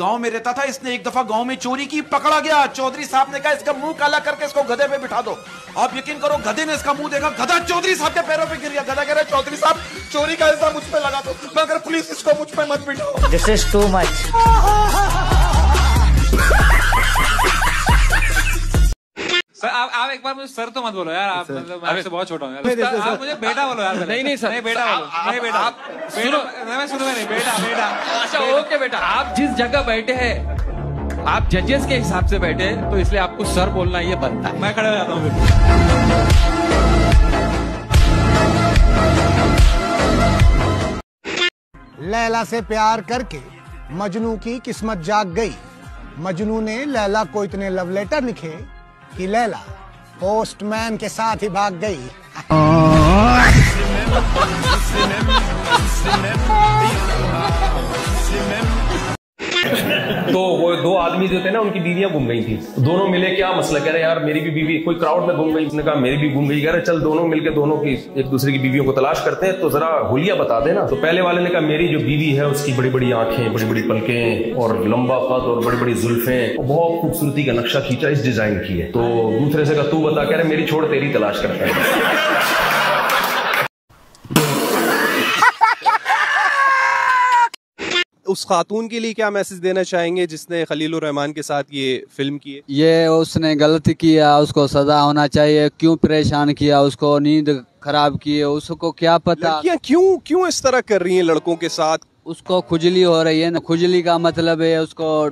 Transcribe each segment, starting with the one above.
गाँव में रहता था इसने एक दफ़ा गाँव में चोरी की पकड़ा गया। चौधरी साहब ने कहा इसका मुँह काला करके इसको गधे पे बिठा दो। आप यकीन करो गधे ने इसका मुँह देखा गधा चौधरी साहब के पैरों पे गिर गया। गधा कह रहा है चौधरी साहब चोरी का इल्ज़ाम मुझ पे लगा दो मगर पुलिस इसको मुझ पे मत बिठाओ। दिस इज़ टू मच आप एक बार मुझे सर तो मत बोलो यार आप मतलब मैं आपसे बहुत छोटा हूँ यार। आप मुझे बेटा बोलो यार नहीं, नहीं, सर। नहीं बेटा बोलो। नहीं बेटा आप सुनो। मैं में नहीं बेटा बेटा। अच्छा ओके बेटा। आप जिस जगह बैठे हैं आप जजेस के हिसाब से बैठे हैं तो इसलिए आपको सर बोलना ये बनता है। मैं खड़े हो जाता हूँ लैला से प्यार करके मजनू की किस्मत जाग गई। मजनू ने लैला को इतने लव लेटर लिखे कि लैला पोस्टमैन के साथ ही भाग गई। तो वो दो आदमी जो थे ना, उनकी बीवियाँ घूम गई थी। दोनों मिले क्या मसला? कह रहे, यार, मेरी भी बीवी, कोई क्राउड में घूम गई? उसने कहा, मेरी भी घूम गई। कह रहे, चल, दोनों मिलके दोनों की, एक दूसरे की बीवियों को तलाश करते हैं तो जरा हुलिया बता देना। तो पहले वाले ने कहा, मेरी जो बीवी है, उसकी बड़ी बड़ी आँखें बड़ी बड़ी पलकें और लंबा कद और बड़ी बड़ी जुल्फे बहुत खूबसूरती का नक्शा खींचा, इस डिज़ाइन की है। तो दूसरे से कहा, तू बता, कह रहे, मेरी छोड़, तेरी तलाश करता है। उस खातून के लिए क्या मैसेज देना चाहेंगे जिसने खलील रहमान के साथ ये फ़िल्म की है? ये उसने गलती किया उसको सजा होना चाहिए। क्यों परेशान किया उसको नींद खराब की है उसको क्या पता? क्यों क्यों इस तरह कर रही हैं लड़कों के साथ? उसको खुजली हो रही है ना? खुजली का मतलब है उसको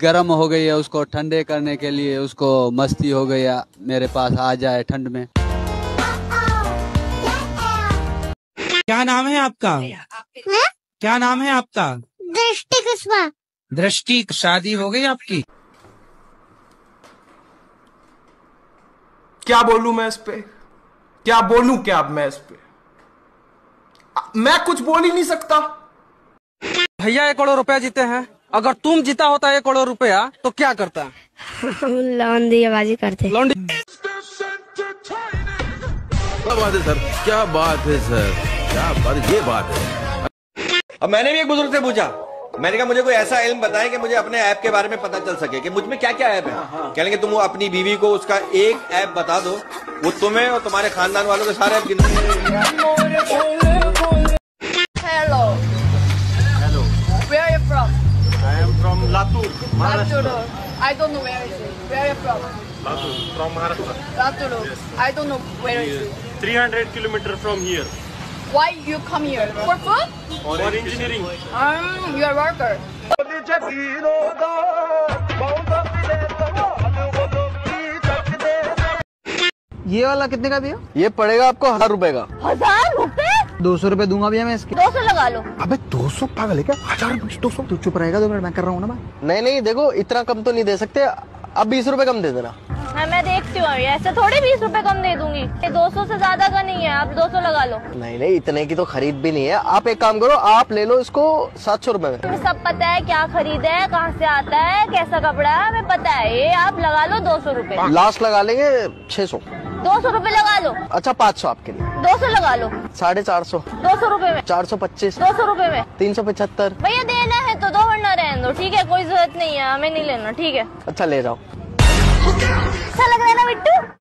गर्म हो गई है उसको ठंडे करने के लिए उसको मस्ती हो गया मेरे पास आ जाए ठंड में। क्या नाम है आपका? क्या नाम है आपका? दृष्टि कुशवा दृष्टि शादी हो गई आपकी? क्या बोलू मैं इस पे? क्या बोलू क्या अब मैं इस पे? मैं कुछ बोल ही नहीं सकता। भैया एक करोड़ रुपया जीते हैं। अगर तुम जीता होता एक करोड़ रुपया तो क्या करता? लौंडियाबाजी करते। लौंडी क्या बात है सर? क्या बात है सर? क्या बात ये बात है। अब मैंने भी एक बुज़ुर्ग से पूछा। मैंने कहा मुझे कोई ऐसा इल्म बताएँ कि मुझे अपने ऐप के बारे में पता चल सके कि मुझमें क्या क्या ऐप है कह लेंगे तुम अपनी बीवी को उसका एक ऐप बता दो वो तुम्हें और तुम्हारे खानदान वालों के सारे ऐप गिन Hello. Hello. Where are you from? I am from Latur, Latur. I don't know where is it. Where are you from? Latur, from Maharashtra. Latur. I don't know where is it. 300 kilometer from here. Why you come here? For food? For engineering. Um, you are worker. ये वाला कितने का भैया? ये पड़ेगा आपको हज़ार रुपए का। हज़ार रुपए? दो सौ रूपए दूँगा भैया मैं इसके। दो सौ लगा लो। अबे दो सौ पागल है क्या? हज़ार दो सौ तू चुप रहेगा दो मिनट मैं कर रहा हूँ ना मैं नहीं नहीं देखो इतना कम तो नहीं दे सकते। अब बीस रुपए कम दे देना। हाँ, मैं देखती हूँ अभी। ऐसे थोड़ी बीस रुपए कम दे दूँगी। ये दो सौ से ज़्यादा का नहीं है आप दो सौ लगा लो। नहीं नहीं इतने की तो खरीद भी नहीं है। आप एक काम करो आप ले लो इसको सात सौ रूपए में। तुम्हें सब पता है क्या खरीदा है कहाँ से आता है कैसा कपड़ा है हमें पता है। ये आप लगा लो दो सौ रूपए। लास्ट लगा लेंगे छह सौ। दो सौ रूपए लगा लो। अच्छा पाँच सौ आपके लिए। दो सौ लगा लो। साढ़े चार सौ। दो सौ रूपए में। चार सौ पच्चीस। दो सौ रूपए में। तीन सौ पचहत्तर। भैया देना है तो दो वरना रहने दो ठीक है? कोई ज़रूरत नहीं है हमें नहीं लेना ठीक है? अच्छा ले जाओ। अच्छा लग रहा है ना बिट्टू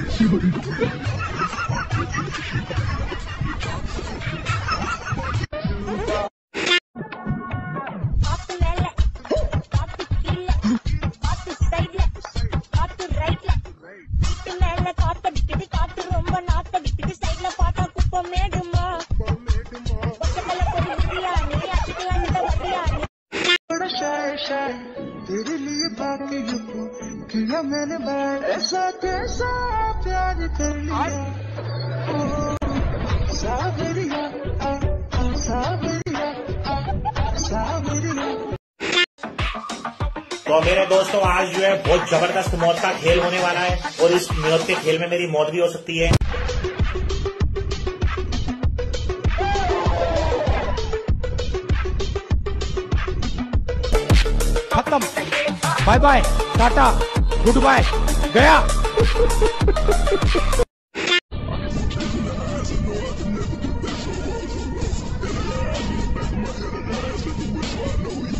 तेरे तो मेरे दोस्तों, आज जो है बहुत ज़बरदस्त मौत का खेल होने वाला है और इस मौत के खेल में मेरी मौत भी हो सकती है। खत्म। Bye bye tata good bye गया। I know you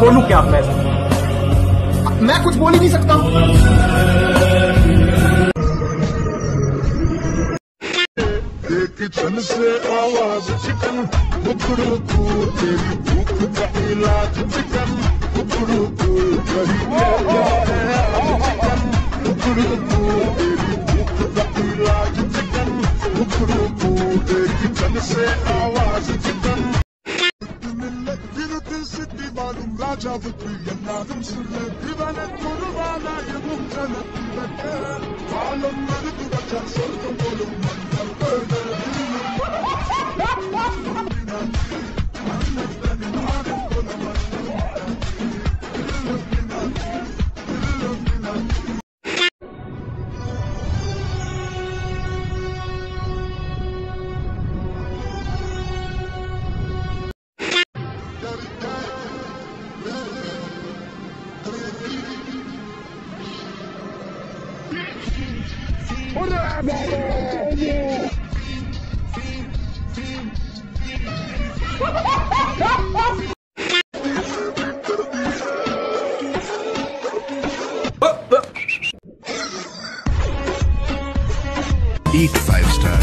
बोलूँ क्या मैं? मैं कुछ बोल ही नहीं सकता किचन से आवाज़ चिकन तू तेरी भूख का इलाज चिकन कही चिकन तू तेरी भूख का इलाज चिकन तू तेरी किचन से आवाज़ चिकन। ராஜாவுக்கு எல்லாரும் சொல்லு இவனை குருவானாய முற்றலத்தில் காலம் நடந்து வச்சால் சொல்லும் போலும் Eat five star.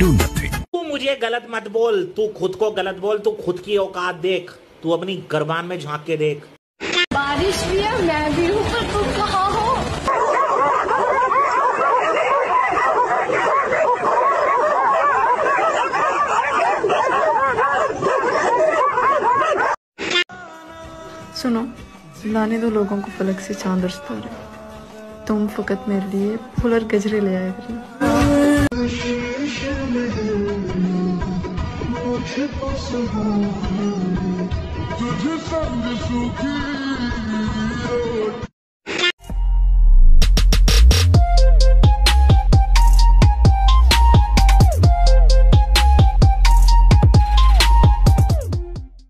Do nothing. तू मुझे गलत मत बोल तू खुद को गलत बोल तू खुद की औकात देख तू अपनी गरबान में झाँक के देख सुनो, लाने दो लोगों को पलक से चाँद और सितारे। तुम फकत मेरे लिए फूल और गजरे ले आए करना